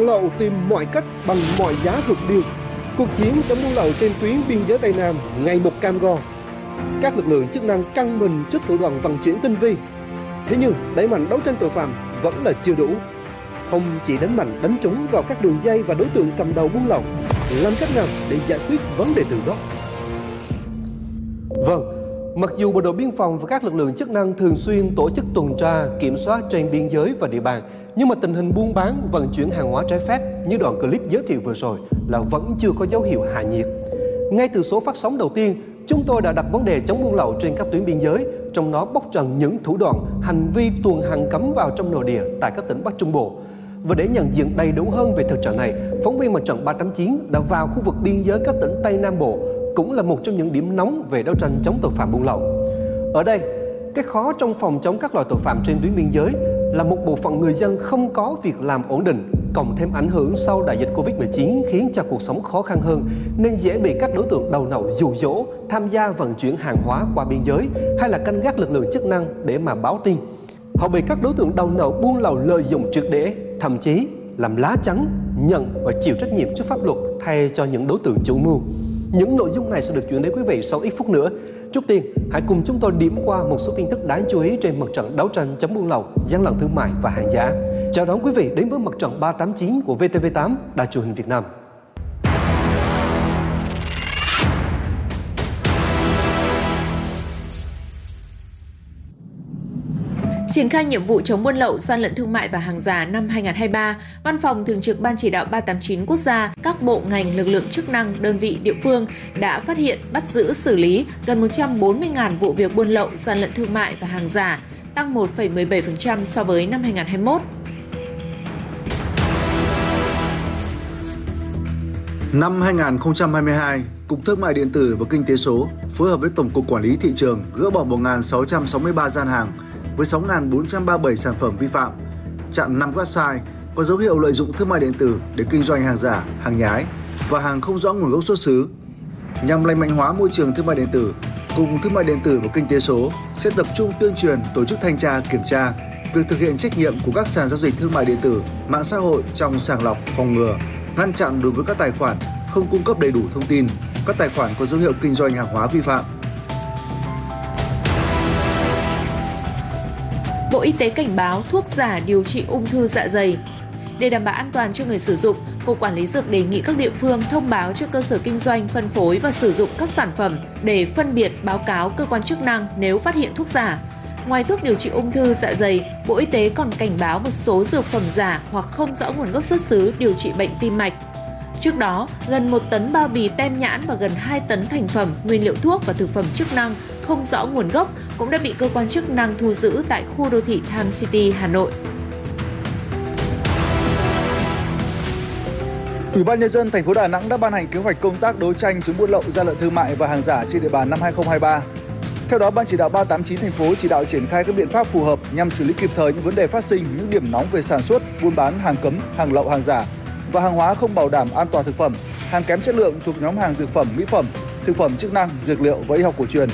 lậu tìm mọi cách bằng mọi giá vượt biên. Cuộc chiến chống buôn lậu trên tuyến biên giới Tây Nam ngày một cam go. Các lực lượng chức năng căng mình trước thủ đoạn vận chuyển tinh vi. Thế nhưng đẩy mạnh đấu tranh tội phạm vẫn là chưa đủ. Không chỉ đánh mạnh đánh trúng vào các đường dây và đối tượng cầm đầu buôn lậu, làm cách nào để giải quyết vấn đề từ gốc? Vâng, Mặc dù Bộ đội Biên phòng và các lực lượng chức năng thường xuyên tổ chức tuần tra, kiểm soát trên biên giới và địa bàn, nhưng mà tình hình buôn bán, vận chuyển hàng hóa trái phép như đoạn clip giới thiệu vừa rồi là vẫn chưa có dấu hiệu hạ nhiệt. Ngay từ số phát sóng đầu tiên, chúng tôi đã đặt vấn đề chống buôn lậu trên các tuyến biên giới, trong đó bóc trần những thủ đoạn, hành vi tuần hàng cấm vào trong nội địa tại các tỉnh Bắc Trung Bộ. Và để nhận diện đầy đủ hơn về thực trạng này, phóng viên mặt trận 389 đã vào khu vực biên giới các tỉnh Tây Nam Bộ cũng là một trong những điểm nóng về đấu tranh chống tội phạm buôn lậu. Ở đây, cái khó trong phòng chống các loại tội phạm trên tuyến biên giới là một bộ phận người dân không có việc làm ổn định, cộng thêm ảnh hưởng sau đại dịch Covid-19 khiến cho cuộc sống khó khăn hơn nên dễ bị các đối tượng đầu nậu dụ dỗ tham gia vận chuyển hàng hóa qua biên giới hay là canh gác lực lượng chức năng để mà báo tin. Họ bị các đối tượng đầu nậu buôn lậu lợi dụng triệt để, thậm chí làm lá chắn, nhận và chịu trách nhiệm trước pháp luật thay cho những đối tượng chủ mưu. Những nội dung này sẽ được chuyển đến quý vị sau ít phút nữa. Trước tiên, hãy cùng chúng tôi điểm qua một số tin tức đáng chú ý trên mặt trận đấu tranh chống buôn lậu, gian lận thương mại và hàng giả. Chào đón quý vị đến với mặt trận 389 của VTV8, Đài truyền hình Việt Nam. Triển khai nhiệm vụ chống buôn lậu, gian lận thương mại và hàng giả năm 2023, Văn phòng Thường trực Ban Chỉ đạo 389 quốc gia, các bộ ngành, lực lượng chức năng, đơn vị địa phương đã phát hiện, bắt giữ, xử lý gần 140.000 vụ việc buôn lậu, gian lận thương mại và hàng giả, tăng 1,17% so với năm 2021. Năm 2022, Cục Thương mại Điện tử và Kinh tế số phối hợp với Tổng cục Quản lý Thị trường gỡ bỏ 1.663 gian hàng với 6.437 sản phẩm vi phạm, chặn 5 website có dấu hiệu lợi dụng thương mại điện tử để kinh doanh hàng giả, hàng nhái và hàng không rõ nguồn gốc xuất xứ. Nhằm lành mạnh hóa môi trường thương mại điện tử, Cục Thương mại điện tử và Kinh tế số sẽ tập trung tuyên truyền, tổ chức thanh tra, kiểm tra việc thực hiện trách nhiệm của các sàn giao dịch thương mại điện tử, mạng xã hội trong sàng lọc, phòng ngừa, ngăn chặn đối với các tài khoản không cung cấp đầy đủ thông tin, các tài khoản có dấu hiệu kinh doanh hàng hóa vi phạm Bộ Y tế cảnh báo thuốc giả điều trị ung thư dạ dày. Để đảm bảo an toàn cho người sử dụng, Cục Quản lý Dược đề nghị các địa phương thông báo cho cơ sở kinh doanh, phân phối và sử dụng các sản phẩm để phân biệt báo cáo cơ quan chức năng nếu phát hiện thuốc giả. Ngoài thuốc điều trị ung thư dạ dày, Bộ Y tế còn cảnh báo một số dược phẩm giả hoặc không rõ nguồn gốc xuất xứ điều trị bệnh tim mạch. Trước đó, gần 1 tấn bao bì tem nhãn và gần 2 tấn thành phẩm, nguyên liệu thuốc và thực phẩm chức năng không rõ nguồn gốc cũng đã bị cơ quan chức năng thu giữ tại khu đô thị Tham City, Hà Nội. Ủy ban nhân dân thành phố Đà Nẵng đã ban hành kế hoạch công tác đấu tranh chống buôn lậu, gian lận thương mại và hàng giả trên địa bàn năm 2023. Theo đó, Ban chỉ đạo 389 thành phố chỉ đạo triển khai các biện pháp phù hợp nhằm xử lý kịp thời những vấn đề phát sinh, những điểm nóng về sản xuất, buôn bán hàng cấm, hàng lậu, hàng giả và hàng hóa không bảo đảm an toàn thực phẩm, hàng kém chất lượng thuộc nhóm hàng dược phẩm, mỹ phẩm, thực phẩm chức năng, dược liệu và y học cổ truyền.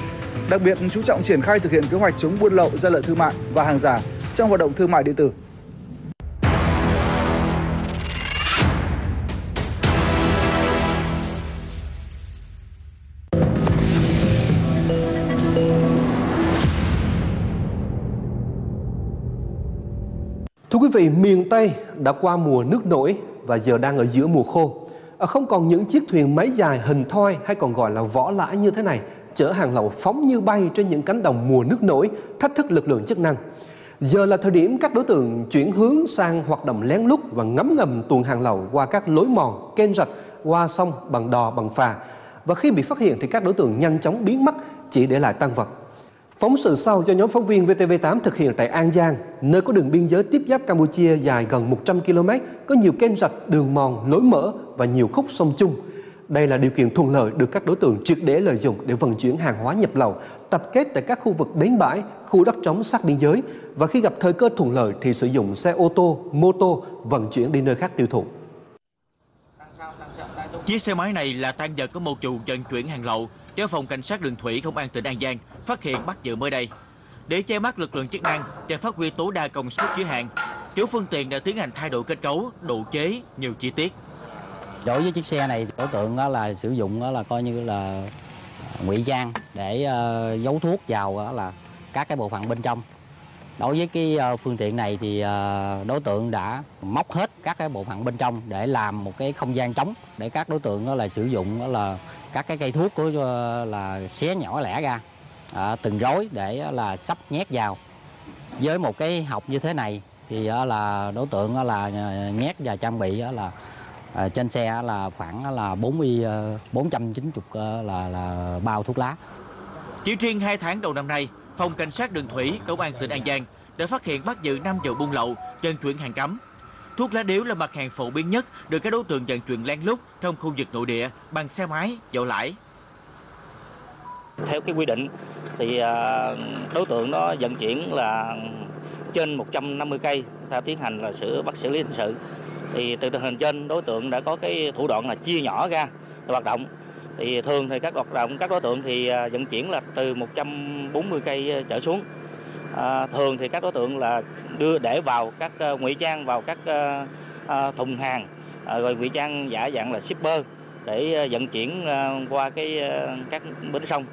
Đặc biệt chú trọng triển khai thực hiện kế hoạch chống buôn lậu, gian lận thương mại và hàng giả trong hoạt động thương mại điện tử. Thưa quý vị, miền Tây đã qua mùa nước nổi và giờ đang ở giữa mùa khô. À, không còn những chiếc thuyền máy dài hình thoi hay còn gọi là vỏ lãi như thế này chở hàng lậu phóng như bay trên những cánh đồng mùa nước nổi, thách thức lực lượng chức năng. Giờ là thời điểm các đối tượng chuyển hướng sang hoạt động lén lút và ngấm ngầm tuần hàng lậu qua các lối mòn, kênh rạch, qua sông bằng đò, bằng phà. Và khi bị phát hiện thì các đối tượng nhanh chóng biến mất, chỉ để lại tăng vật. Phóng sự sau do nhóm phóng viên VTV8 thực hiện tại An Giang, nơi có đường biên giới tiếp giáp Campuchia dài gần 100 km, có nhiều kênh rạch, đường mòn, lối mở và nhiều khúc sông chung. Đây là điều kiện thuận lợi được các đối tượng triệt để lợi dụng để vận chuyển hàng hóa nhập lậu, tập kết tại các khu vực bến bãi, khu đất trống sát biên giới và khi gặp thời cơ thuận lợi thì sử dụng xe ô tô, mô tô vận chuyển đi nơi khác tiêu thụ. Chiếc xe máy này là tan vật của một vụ vận chuyển hàng lậu do phòng cảnh sát đường thủy công an tỉnh An Giang phát hiện bắt giữ mới đây. Để che mắt lực lượng chức năng và phát huy tối đa công suất chứa hàng, chủ phương tiện đã tiến hành thay đổi kết cấu, độ chế nhiều chi tiết. Đối với chiếc xe này, đối tượng đó là sử dụng đó là coi như là à, ngụy trang để uh, giấu thuốc vào đó là các cái bộ phận bên trong. Đối với cái uh, phương tiện này thì uh, đối tượng đã móc hết các cái bộ phận bên trong để làm một cái không gian trống để các đối tượng đó là sử dụng đó là các cái cây thuốc của ờ, là xé nhỏ lẻ ra à, từng rối để ờ, là sắp nhét vào. Với một cái học như thế này thì ờ, là đối tượng là nhét và trang bị là À, trên xe là khoảng là 40 490 là là bao thuốc lá. Chỉ riêng 2 tháng đầu năm nay, Phòng Cảnh sát Đường Thủy, Công an tỉnh An Giang đã phát hiện bắt giữ 5 vụ buôn lậu, vận chuyển hàng cấm. Thuốc lá điếu là mặt hàng phổ biến nhất được các đối tượng vận chuyển lén lút trong khu vực nội địa bằng xe máy, dậu lãi. Theo cái quy định thì à, đối tượng nó vận chuyển là trên 150 cây, ta tiến hành là xử bắt xử lý hình sự. Thì từ tình hình trên đối tượng đã có cái thủ đoạn là chia nhỏ ra hoạt động. Thì thường thì các hoạt động các đối tượng thì à, vận chuyển là từ 140 cây trở xuống. À, thường thì các đối tượng là đưa để vào các uh, ngụy trang vào các uh, uh, thùng hàng. Uh, rồi ngụy trang giả dạng là shipper để uh, vận chuyển uh, qua cái uh, các bến sông.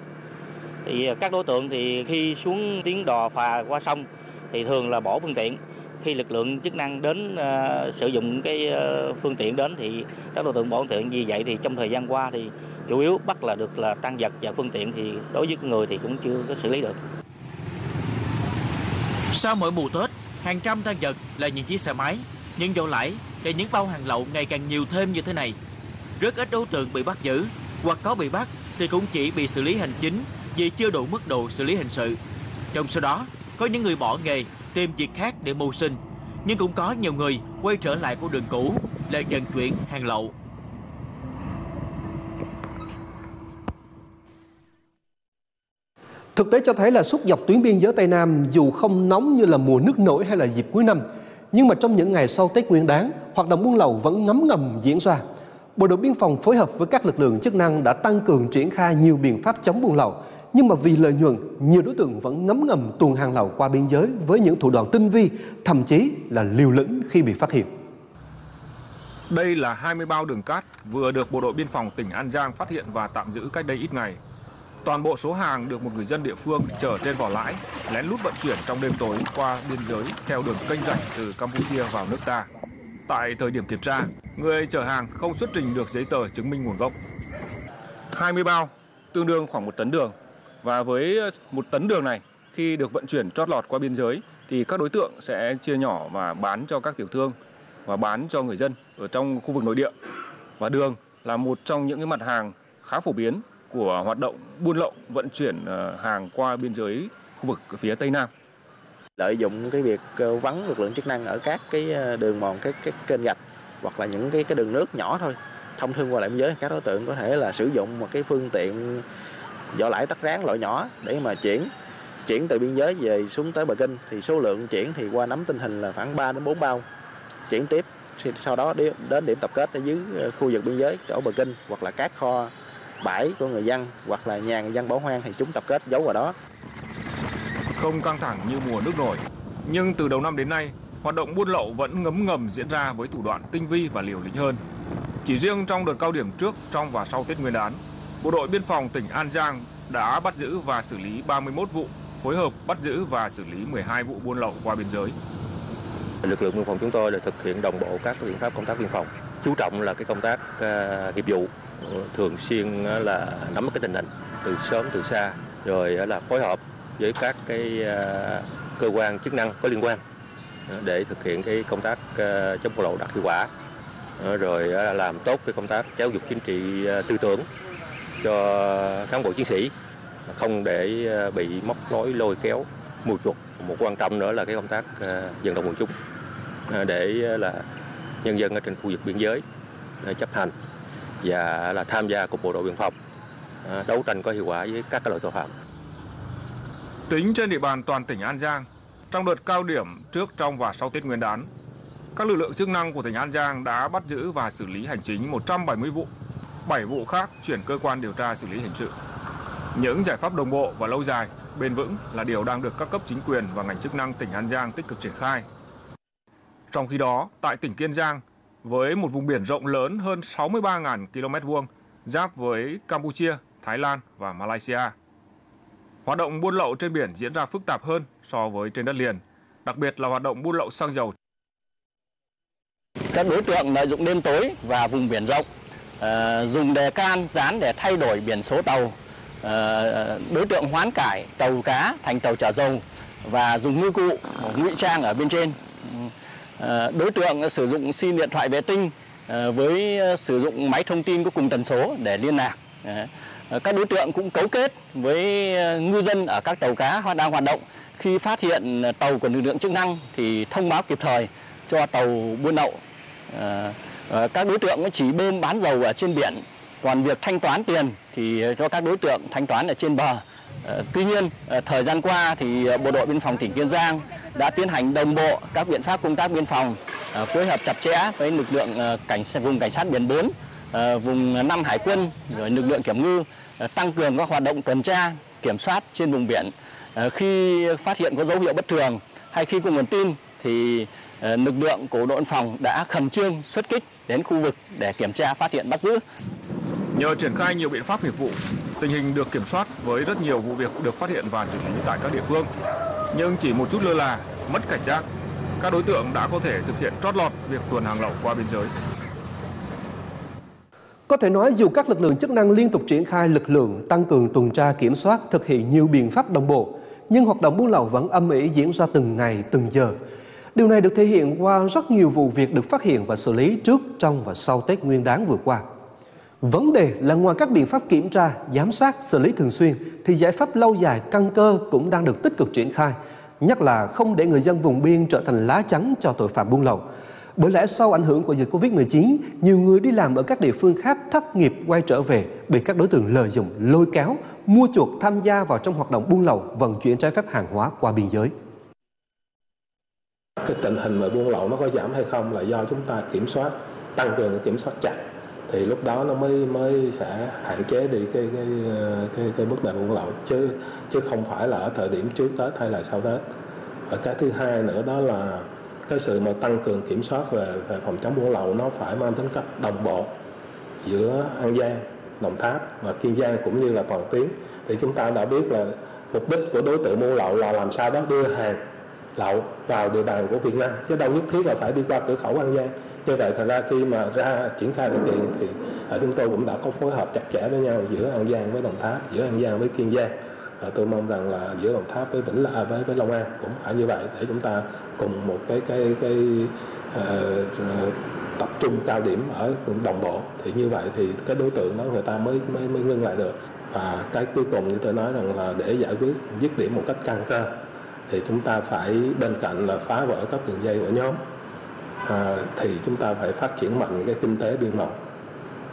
Thì uh, các đối tượng thì khi xuống tiến đò phà qua sông thì thường là bỏ phương tiện. Khi lực lượng chức năng đến uh, sử dụng cái uh, phương tiện đến thì các đối tượng bỏ phương tiện. Vì vậy thì trong thời gian qua thì chủ yếu bắt là được là tăng vật và phương tiện thì đối với người thì cũng chưa có xử lý được. Sau mỗi mùa Tết, hàng trăm tăng vật là những chiếc xe máy, những dầu lãi và những bao hàng lậu ngày càng nhiều thêm như thế này. Rất ít đối tượng bị bắt giữ, hoặc có bị bắt thì cũng chỉ bị xử lý hành chính vì chưa đủ mức độ xử lý hình sự. Trong số đó, có những người bỏ nghề tìm việc khác để mưu sinh. Nhưng cũng có nhiều người quay trở lại con đường cũ là vận chuyển hàng lậu. Thực tế cho thấy là suốt dọc tuyến biên giới Tây Nam dù không nóng như là mùa nước nổi hay là dịp cuối năm, nhưng mà trong những ngày sau Tết Nguyên đán, hoạt động buôn lậu vẫn ngấm ngầm diễn ra. Bộ đội biên phòng phối hợp với các lực lượng chức năng đã tăng cường triển khai nhiều biện pháp chống buôn lậu, nhưng mà vì lợi nhuận, nhiều đối tượng vẫn ngấm ngầm tuồn hàng lậu qua biên giới với những thủ đoạn tinh vi, thậm chí là liều lĩnh khi bị phát hiện. Đây là 20 bao đường cát vừa được Bộ đội Biên phòng tỉnh An Giang phát hiện và tạm giữ cách đây ít ngày. Toàn bộ số hàng được một người dân địa phương chở trên vỏ lãi, lén lút vận chuyển trong đêm tối qua biên giới theo đường kênh rạch từ Campuchia vào nước ta. Tại thời điểm kiểm tra, người chở hàng không xuất trình được giấy tờ chứng minh nguồn gốc. 20 bao, tương đương khoảng một tấn đường. Và với một tấn đường này, khi được vận chuyển trót lọt qua biên giới, thì các đối tượng sẽ chia nhỏ và bán cho các tiểu thương và bán cho người dân ở trong khu vực nội địa. Và đường là một trong những cái mặt hàng khá phổ biến của hoạt động buôn lậu, vận chuyển ờ, hàng qua biên giới khu vực phía Tây Nam. Lợi dụng cái việc ờ, vắng lực lượng chức năng ở các cái ờ, đường mòn cái cái kênh gạch hoặc là những cái cái đường nước nhỏ thôi, thông thương qua lại biên giới, các đối tượng có thể là sử dụng một cái phương tiện vỏ lãi tắt ráng loại nhỏ để mà chuyển chuyển từ biên giới về xuống tới bờ kinh thì số lượng chuyển thì qua nắm tình hình là khoảng 3 đến 4 bao chuyển tiếp sau đó đến điểm tập kết ở dưới khu vực biên giới chỗ bờ kinh hoặc là các kho bãi của người dân hoặc là nhà người dân bỏ hoang thì chúng tập kết giấu vào đó. Không căng thẳng như mùa nước nổi, nhưng từ đầu năm đến nay, hoạt động buôn lậu vẫn ngấm ngầm diễn ra với thủ đoạn tinh vi và liều lĩnh hơn. Chỉ riêng trong đợt cao điểm trước, trong và sau Tết Nguyên đán, Bộ đội Biên phòng tỉnh An Giang đã bắt giữ và xử lý 31 vụ, phối hợp bắt giữ và xử lý 12 vụ buôn lậu qua biên giới. Lực lượng biên phòng chúng tôi là thực hiện đồng bộ các biện pháp công tác biên phòng, chú trọng là cái công tác uh, nghiệp vụ, thường xuyên là nắm cái tình hình từ sớm từ xa, rồi là phối hợp với các cái à, cơ quan chức năng có liên quan để thực hiện cái công tác à, chống buôn lậu đạt hiệu quả, rồi làm tốt cái công tác giáo dục chính trị à, tư tưởng cho cán bộ chiến sĩ không để bị móc nối lôi kéo mua chuộc. Một quan trọng nữa là cái công tác vận động quần chúng để là nhân dân ở trên khu vực biên giới chấp hành và là tham gia cùng bộ đội biên phòng à, đấu tranh có hiệu quả với các loại tội phạm. Tính trên địa bàn toàn tỉnh An Giang, trong đợt cao điểm trước, trong và sau Tết Nguyên đán, các lực lượng chức năng của tỉnh An Giang đã bắt giữ và xử lý hành chính 170 vụ 7 vụ khác chuyển cơ quan điều tra xử lý hình sự. Những giải pháp đồng bộ và lâu dài, bền vững là điều đang được các cấp chính quyền và ngành chức năng tỉnh An Giang tích cực triển khai. Trong khi đó, tại tỉnh Kiên Giang, với một vùng biển rộng lớn hơn 63.000 km vuông, giáp với Campuchia, Thái Lan và Malaysia. Hoạt động buôn lậu trên biển diễn ra phức tạp hơn so với trên đất liền, đặc biệt là hoạt động buôn lậu xăng dầu. Các đối tượng lợi dụng đêm tối và vùng biển rộng, ờ, dùng đề can dán để thay đổi biển số tàu. Ờ, đối tượng hoán cải tàu cá thành tàu chở dầu và dùng ngư cụ ngụy trang ở bên trên. Ừ. Ờ, đối tượng sử dụng sim điện thoại vệ tinh ờ, với ờ, sử dụng máy thông tin có cùng tần số để liên lạc. Các đối tượng cũng cấu kết với ngư dân ở các tàu cá đang hoạt động. Khi phát hiện tàu của lực lượng chức năng thì thông báo kịp thời cho tàu buôn lậu. Các đối tượng chỉ bơm bán dầu ở trên biển, còn việc thanh toán tiền thì cho các đối tượng thanh toán ở trên bờ. Ờ, tuy nhiên, ờ, thời gian qua thì ờ, Bộ đội Biên phòng tỉnh Kiên Giang đã tiến hành đồng bộ các biện pháp công tác biên phòng, phối hợp chặt chẽ với lực lượng cảnh vùng cảnh sát biển 4, vùng 5 hải quân, rồi lực lượng kiểm ngư tăng cường các hoạt động tuần tra, kiểm soát trên vùng biển. Khi phát hiện có dấu hiệu bất thường hay khi có nguồn tin thì lực lượng của đội phòng đã khẩn trương xuất kích đến khu vực để kiểm tra, phát hiện, bắt giữ. Nhờ triển khai nhiều biện pháp nghiệp vụ, tình hình được kiểm soát với rất nhiều vụ việc được phát hiện và xử lý tại các địa phương. Nhưng chỉ một chút lơ là, mất cảnh giác, các đối tượng đã có thể thực hiện trót lọt việc tuần hàng lậu qua biên giới. Có thể nói dù các lực lượng chức năng liên tục triển khai lực lượng tăng cường tuần tra kiểm soát, thực hiện nhiều biện pháp đồng bộ, nhưng hoạt động buôn lậu vẫn âm ỉ diễn ra từng ngày, từng giờ. Điều này được thể hiện qua rất nhiều vụ việc được phát hiện và xử lý trước, trong và sau Tết Nguyên đán vừa qua. Vấn đề là ngoài các biện pháp kiểm tra, giám sát, xử lý thường xuyên thì giải pháp lâu dài căn cơ cũng đang được tích cực triển khai, nhất là không để người dân vùng biên trở thành lá chắn cho tội phạm buôn lậu. Bởi lẽ sau ảnh hưởng của dịch Covid-19, nhiều người đi làm ở các địa phương khác thất nghiệp quay trở về bị các đối tượng lợi dụng, lôi kéo, mua chuộc tham gia vào trong hoạt động buôn lậu, vận chuyển trái phép hàng hóa qua biên giới. cái tình hình mà buôn lậu nó có giảm hay không là do chúng ta kiểm soát tăng cường kiểm soát chặt thì lúc đó nó mới mới sẽ hạn chế đi cái cái ờ, cái cái mức độ buôn lậu. Chứ chứ không phải là ở thời điểm trước Tết hay là sau Tết. Và cái thứ hai nữa đó là cái sự mà tăng cường kiểm soát về, về phòng chống buôn lậu nó phải mang tính cách đồng bộ giữa An Giang, Đồng Tháp và Kiên Giang cũng như là toàn tuyến. Thì chúng ta đã biết là mục đích của đối tượng buôn lậu là làm sao đó đưa hàng lậu vào địa bàn của Việt Nam. Chứ đâu nhất thiết là phải đi qua cửa khẩu An Giang như vậy thật ra khi mà ra triển khai thực hiện thì à, chúng tôi cũng đã có phối hợp chặt chẽ với nhau giữa An Giang với Đồng Tháp giữa An Giang với Kiên Giang. Và tôi mong rằng là giữa Đồng Tháp với Vĩnh long à, với với Long An cũng phải như vậy để chúng ta cùng một cái cái cái uh, tập trung cao điểm ở đồng bộ. Thì như vậy thì cái đối tượng đó người ta mới mới mới ngưng lại được. Và cái cuối cùng như tôi nói rằng là để giải quyết dứt điểm một cách căn cơ thì chúng ta phải bên cạnh là phá vỡ các đường dây của nhóm à, thì chúng ta phải phát triển mạnh cái kinh tế biên mậu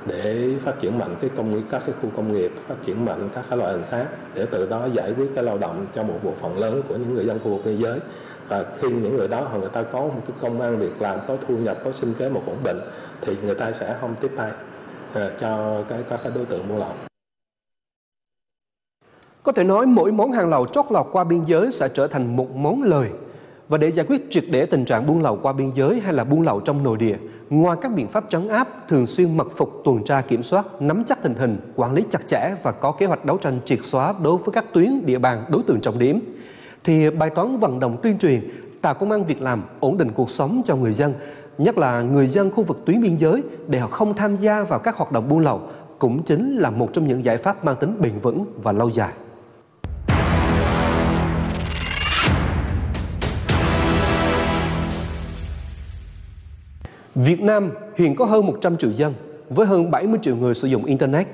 để phát triển mạnh cái công nghiệp các cái khu công nghiệp phát triển mạnh các cái loại hình khác để từ đó giải quyết cái lao động cho một bộ phận lớn của những người dân khu vực biên giới và khi những người đó họ người ta có một cái công ăn việc làm có thu nhập có sinh kế một ổn định thì người ta sẽ không tiếp tay à, cho cái các cái đối tượng buôn lậu Có thể nói mỗi món hàng lậu trót lọt qua biên giới sẽ trở thành một món lời. Và để giải quyết triệt để tình trạng buôn lậu qua biên giới hay là buôn lậu trong nội địa, ngoài các biện pháp trấn áp, thường xuyên mật phục tuần tra kiểm soát, nắm chắc tình hình, quản lý chặt chẽ và có kế hoạch đấu tranh triệt xóa đối với các tuyến địa bàn đối tượng trọng điểm, thì bài toán vận động tuyên truyền, tạo công an việc làm, ổn định cuộc sống cho người dân, nhất là người dân khu vực tuyến biên giới để họ không tham gia vào các hoạt động buôn lậu, cũng chính là một trong những giải pháp mang tính bền vững và lâu dài. Việt Nam hiện có hơn 100 triệu dân với hơn 70 triệu người sử dụng Internet.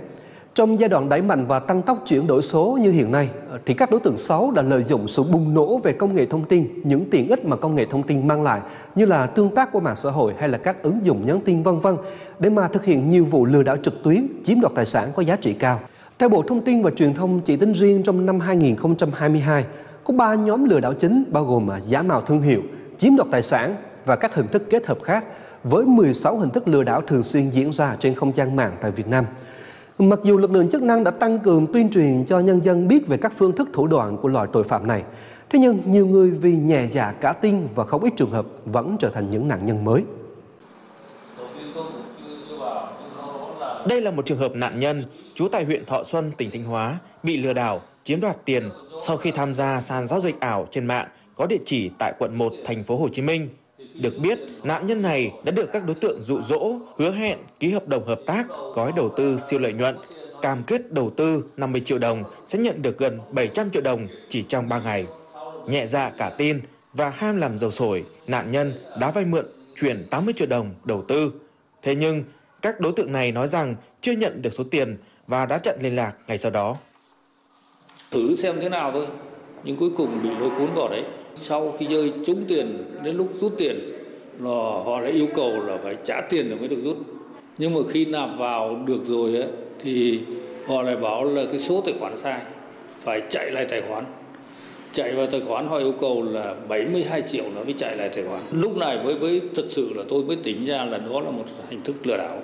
Trong giai đoạn đẩy mạnh và tăng tốc chuyển đổi số như hiện nay, thì các đối tượng xấu đã lợi dụng sự bùng nổ về công nghệ thông tin, những tiện ích mà công nghệ thông tin mang lại như là tương tác qua mạng xã hội hay là các ứng dụng nhắn tin vân vân để mà thực hiện nhiều vụ lừa đảo trực tuyến, chiếm đoạt tài sản có giá trị cao. Theo Bộ Thông tin và Truyền thông chỉ tính riêng trong năm 2022, có 3 nhóm lừa đảo chính bao gồm à, giả mạo thương hiệu, chiếm đoạt tài sản và các hình thức kết hợp khác với 16 hình thức lừa đảo thường xuyên diễn ra trên không gian mạng tại Việt Nam. Mặc dù lực lượng chức năng đã tăng cường tuyên truyền cho nhân dân biết về các phương thức thủ đoạn của loại tội phạm này, Thế nhưng nhiều người vì nhẹ dạ cả tin và không ít trường hợp vẫn trở thành những nạn nhân mới. Đây là một trường hợp nạn nhân trú tại huyện Thọ Xuân, tỉnh Thanh Hóa bị lừa đảo chiếm đoạt tiền sau khi tham gia sàn giao dịch ảo trên mạng có địa chỉ tại quận 1 thành phố Hồ Chí Minh. Được biết, nạn nhân này đã được các đối tượng dụ dỗ, hứa hẹn ký hợp đồng hợp tác gói đầu tư siêu lợi nhuận, cam kết đầu tư 50 triệu đồng sẽ nhận được gần 700 triệu đồng chỉ trong 3 ngày. Nhẹ dạ cả tin và ham làm giàu sổi, nạn nhân đã vay mượn chuyển 80 triệu đồng đầu tư. Thế nhưng, các đối tượng này nói rằng chưa nhận được số tiền và đã chặn liên lạc ngay sau đó. Thử xem thế nào thôi, nhưng cuối cùng bị lôi cuốn vào đấy. Sau khi chơi trúng tiền, đến lúc rút tiền, là họ lại yêu cầu là phải trả tiền rồi mới được rút. Nhưng mà khi nạp vào được rồi ấy, thì họ lại bảo là cái số tài khoản sai, phải chạy lại tài khoản. Chạy vào tài khoản họ yêu cầu là 72 triệu nó mới chạy lại tài khoản. Lúc này mới mới thật sự là tôi mới tính ra là đó là một hình thức lừa đảo.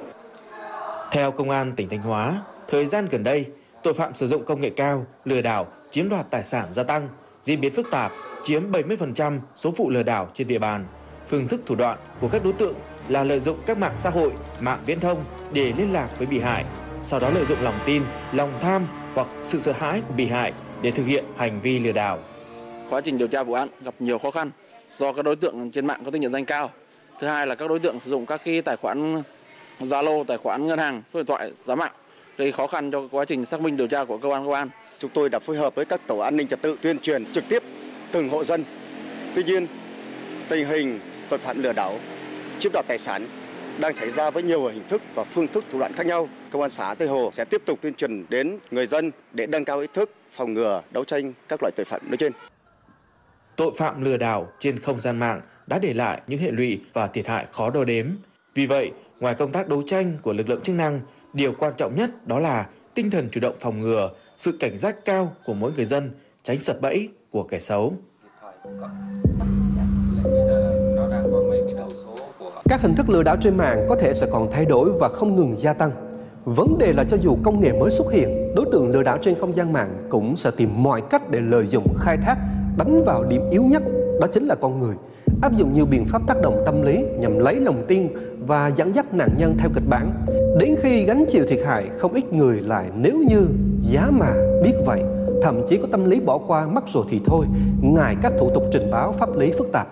Theo Công an tỉnh Thanh Hóa, thời gian gần đây, tội phạm sử dụng công nghệ cao, lừa đảo, chiếm đoạt tài sản gia tăng, diễn biến phức tạp, chiếm 70% số vụ lừa đảo trên địa bàn. Phương thức thủ đoạn của các đối tượng là lợi dụng các mạng xã hội, mạng viễn thông để liên lạc với bị hại, sau đó lợi dụng lòng tin, lòng tham hoặc sự sợ hãi của bị hại để thực hiện hành vi lừa đảo. Quá trình điều tra vụ án gặp nhiều khó khăn do các đối tượng trên mạng có tính nhận danh cao. Thứ hai là các đối tượng sử dụng các cái tài khoản Zalo, tài khoản ngân hàng, số điện thoại giả mạo gây khó khăn cho quá trình xác minh điều tra của cơ quan công an. Chúng tôi đã phối hợp với các tổ an ninh trật tự tuyên truyền trực tiếp từng hộ dân. Tuy nhiên, tình hình tội phạm lừa đảo, chiếm đoạt tài sản đang xảy ra với nhiều hình thức và phương thức thủ đoạn khác nhau. Công an xã Tây Hồ sẽ tiếp tục tuyên truyền đến người dân để nâng cao ý thức phòng ngừa, đấu tranh các loại tội phạm nói trên. Tội phạm lừa đảo trên không gian mạng đã để lại những hệ lụy và thiệt hại khó đo đếm. Vì vậy, ngoài công tác đấu tranh của lực lượng chức năng, điều quan trọng nhất đó là tinh thần chủ động phòng ngừa, sự cảnh giác cao của mỗi người dân, tránh sập bẫy của kẻ xấu. Các hình thức lừa đảo trên mạng có thể sẽ còn thay đổi và không ngừng gia tăng. Vấn đề là cho dù công nghệ mới xuất hiện, đối tượng lừa đảo trên không gian mạng cũng sẽ tìm mọi cách để lợi dụng khai thác, đánh vào điểm yếu nhất, đó chính là con người. Áp dụng nhiều biện pháp tác động tâm lý nhằm lấy lòng tin và dẫn dắt nạn nhân theo kịch bản. Đến khi gánh chịu thiệt hại, không ít người lại nếu như giá mà biết vậy, thậm chí có tâm lý bỏ qua mắc rồi thì thôi, ngại các thủ tục trình báo pháp lý phức tạp.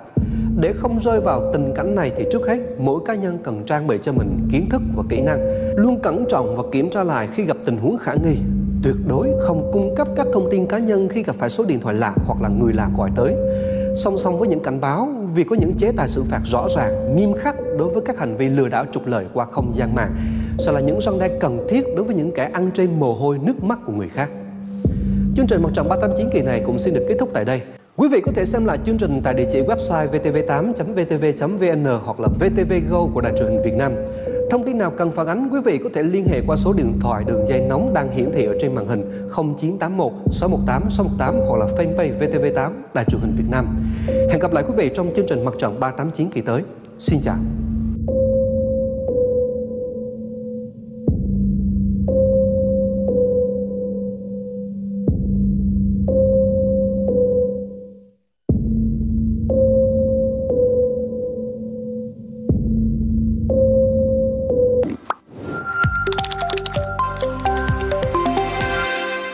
Để không rơi vào tình cảnh này thì trước hết mỗi cá nhân cần trang bị cho mình kiến thức và kỹ năng, luôn cẩn trọng và kiểm tra lại khi gặp tình huống khả nghi. Tuyệt đối không cung cấp các thông tin cá nhân khi gặp phải số điện thoại lạ hoặc là người lạ gọi tới. Song song với những cảnh báo việc có những chế tài xử phạt rõ ràng, nghiêm khắc đối với các hành vi lừa đảo trục lợi qua không gian mạng sẽ là những răn đe cần thiết đối với những kẻ ăn trên mồ hôi nước mắt của người khác. Chương trình Mặt trận 389 kỳ này cũng xin được kết thúc tại đây. Quý vị có thể xem lại chương trình tại địa chỉ website vtv8.vtv.vn hoặc là VTV Go của Đài truyền hình Việt Nam. Thông tin nào cần phản ánh, quý vị có thể liên hệ qua số điện thoại đường dây nóng đang hiển thị ở trên màn hình 0981 618 618 hoặc là fanpage VTV8 Đài truyền hình Việt Nam. Hẹn gặp lại quý vị trong chương trình Mặt trận 389 kỳ tới. Xin chào.